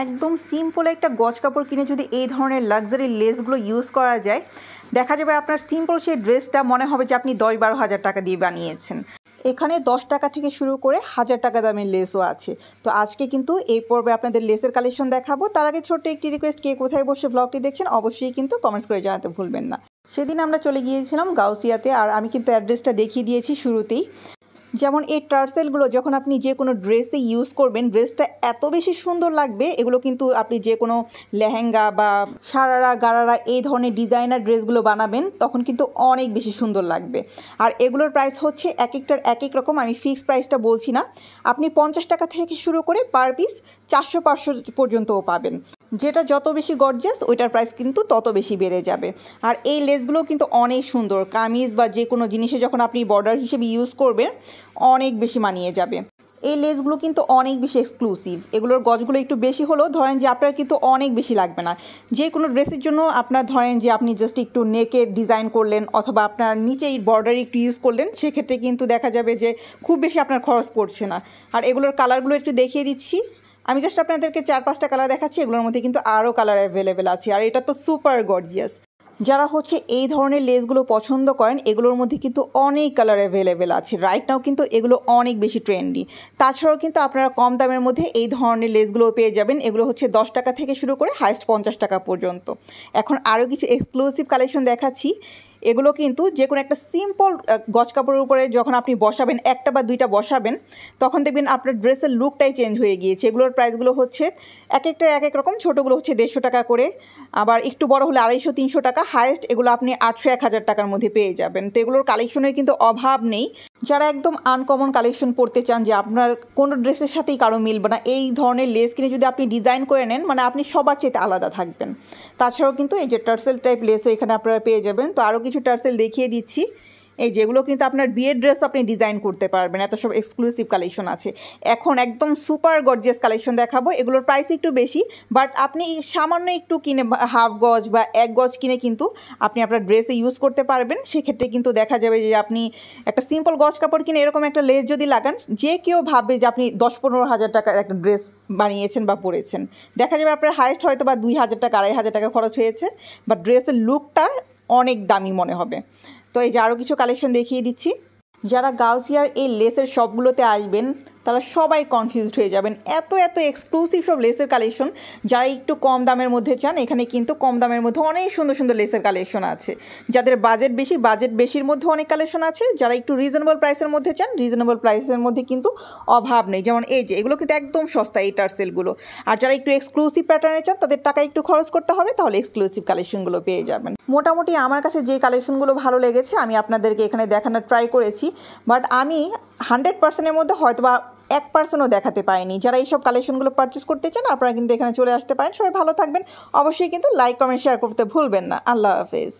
একদম সিম্পল একটা গজ কাপড় কিনে যদি এই ধরনের লাক্সারি লেসগুলো ইউজ করা যায়, দেখা যাবে আপনার সিম্পল সেই ড্রেসটা মনে হবে যে আপনি দশ বারো হাজার টাকা দিয়ে বানিয়েছেন। এখানে দশ টাকা থেকে শুরু করে হাজার টাকা দামের লেসও আছে। তো আজকে কিন্তু এই পর্বে আপনাদের লেসের কালেকশন দেখাবো। তার আগে ছোট্ট একটি রিকোয়েস্ট কে কোথায় বসে ব্লগটি দেখছেন অবশ্যই কিন্তু কমেন্টস করে জানাতে ভুলবেন না। সেদিন আমরা চলে গিয়েছিলাম গাউসিয়াতে আর আমি কিন্তু অ্যাড্রেসটা দেখিয়ে দিয়েছি শুরুতেই। যেমন এই টার্সেলগুলো, যখন আপনি যে কোনো ড্রেসে ইউজ করবেন, ড্রেসটা এত বেশি সুন্দর লাগবে, এগুলো কিন্তু আপনি যে কোনো লেহেঙ্গা বা সারারা, গারারা এই ধরনের ডিজাইনার ড্রেসগুলো বানাবেন, তখন কিন্তু অনেক বেশি সুন্দর লাগবে। আর এগুলোর প্রাইস হচ্ছে এক একটার এক এক রকম, আমি ফিক্সড প্রাইসটা বলছি না। আপনি পঞ্চাশ টাকা থেকে শুরু করে পার পিস চারশো পাঁচশো পর্যন্তও পাবেন। যেটা যত বেশি গর্জাস ওইটার প্রাইস কিন্তু তত বেশি বেড়ে যাবে। আর এই লেসগুলো কিন্তু অনেক সুন্দর। কামিজ বা যে কোনো জিনিসে যখন আপনি বর্ডার হিসেবে ইউজ করবেন অনেক বেশি মানিয়ে যাবে। এই লেসগুলো কিন্তু অনেক বেশি এক্সক্লুসিভ এগুলোর গজগুলো একটু বেশি হলেও ধরেন যে আপনার কিন্তু অনেক বেশি লাগবে না। যে কোনো ড্রেসের জন্য আপনার ধরেন যে আপনি জাস্ট একটু নেকের ডিজাইন করলেন অথবা আপনার নিচেই বর্ডার একটু ইউজ করলেন, সেক্ষেত্রে কিন্তু দেখা যাবে যে খুব বেশি আপনার খরচ পড়ছে না। আর এগুলোর কালারগুলো একটু দেখিয়ে দিচ্ছি। আমি জাস্ট আপনাদেরকে চার পাঁচটা কালার দেখাচ্ছি, এগুলোর মধ্যে কিন্তু আরও কালার অ্যাভেলেবেল আছে। আর এটা তো সুপার গর্জিয়াস যারা হচ্ছে এই ধরনের লেসগুলো পছন্দ করেন, এগুলোর মধ্যে কিন্তু অনেক কালার অ্যাভেলেবেল আছে। রাইট নাও কিন্তু এগুলো অনেক বেশি ট্রেন্ডি তাছাড়াও কিন্তু আপনারা কম দামের মধ্যে এই ধরনের লেসগুলো পেয়ে যাবেন। এগুলো হচ্ছে দশ টাকা থেকে শুরু করে হাইস্ট পঞ্চাশ টাকা পর্যন্ত। এখন আরও কিছু এক্সক্লুসিভ কালেকশন দেখাচ্ছি। এগুলো কিন্তু যে কোনো একটা সিম্পল গজ কাপড়ের উপরে যখন আপনি বসাবেন, একটা বা দুইটা বসাবেন, তখন দেখবেন আপনার ড্রেসের লুকটাই চেঞ্জ হয়ে গিয়েছে। এগুলোর প্রাইসগুলো হচ্ছে এক একটার এক এক রকম, ছোটোগুলো হচ্ছে দেড়শো টাকা করে, আবার একটু বড় হলে আড়াইশো, তিনশো টাকা হায়েস্ট এগুলো আপনি আটশো, এক হাজার টাকার মধ্যে পেয়ে যাবেন। তো এগুলোর কালেকশনের কিন্তু অভাব নেই। যারা একদম আনকমন কালেকশন পড়তে চান যে আপনার কোনো ড্রেসের সাথেই কারও মিলবে না, এই ধরনের লেস কিনে যদি আপনি ডিজাইন করে নেন মানে আপনি সবার চেয়ে আলাদা থাকবেন। তাছাড়াও কিন্তু এই যে টার্সেল টাইপ লেসও এখানে আপনারা পেয়ে যাবেন। তো আরও কিছু টার্সেল দেখিয়ে দিচ্ছি। এই যেগুলো কিন্তু আপনার বিয়ের ড্রেস আপনি ডিজাইন করতে পারবেন, এত সব এক্সক্লুসিভ কালেকশন আছে। এখন একদম সুপার গর্জিয়াস কালেকশন দেখাবো, এগুলোর প্রাইস একটু বেশি বাট আপনি সামান্য একটু কিনে হাফ গজ বা এক গজ কিনে কিন্তু আপনি আপনার ড্রেসে ইউজ করতে পারবেন। সেক্ষেত্রে কিন্তু দেখা যাবে যে আপনি একটা সিম্পল গজ কাপড় কিনে এরকম একটা লেস যদি লাগান, যে কেউ ভাববে যে আপনি দশ পনেরো হাজার টাকার একটা ড্রেস বানিয়েছেন বা পরেছেন। দেখা যাবে আপনার হায়েস্ট হয়তো বা দুই হাজার টাকা, আড়াই হাজার টাকা খরচ হয়েছে বা ড্রেসের লুকটা অনেক দামি মনে হবে। তো এই যে আরও কিছু কালেকশন দেখিয়ে দিচ্ছি। যারা গাউসিয়ার এই লেসের শপগুলোতে আসবেন তারা সবাই কনফিউজড হয়ে যাবেন। এত এত এক্সক্লুসিভ সব লেসের কালেকশন যারা একটু কম দামের মধ্যে চান, এখানে কিন্তু কম দামের মধ্যে অনেক সুন্দর সুন্দর লেসের কালেকশন আছে। যাদের বাজেট বেশি বাজেট বেশির মধ্যে অনেক কালেকশন আছে, যারা একটু রিজনেবল প্রাইসের মধ্যে চান রিজনেবল প্রাইসের মধ্যে কিন্তু অভাব নেই। যেমন এই যে, এগুলো কিন্তু একদম সস্তা এই টার্সেলগুলো আর যারা একটু এক্সক্লুসিভ প্যাটার্নে চান, তাদের টাকা একটু খরচ করতে হবে, তাহলে এক্সক্লুসিভ কালেকশনগুলো পেয়ে যাবেন। মোটামুটি আমার কাছে যে কালেকশনগুলো ভালো লেগেছে, আমি আপনাদেরকে এখানে দেখানোর ট্রাই করেছি। বাট আমি হান্ড্রেড পার্সেন্টের মধ্যে হয়তো বা এক পার্সেন্টও দেখাতে পায়নি যারা এইসব কালেকশনগুলো পারচেস করতে চান, আপনারা কিন্তু এখানে চলে আসতে পারেন। সবাই ভালো থাকবেন। অবশ্যই কিন্তু লাইক কমেন্ট শেয়ার করতে ভুলবেন না। আল্লাহ হাফেজ।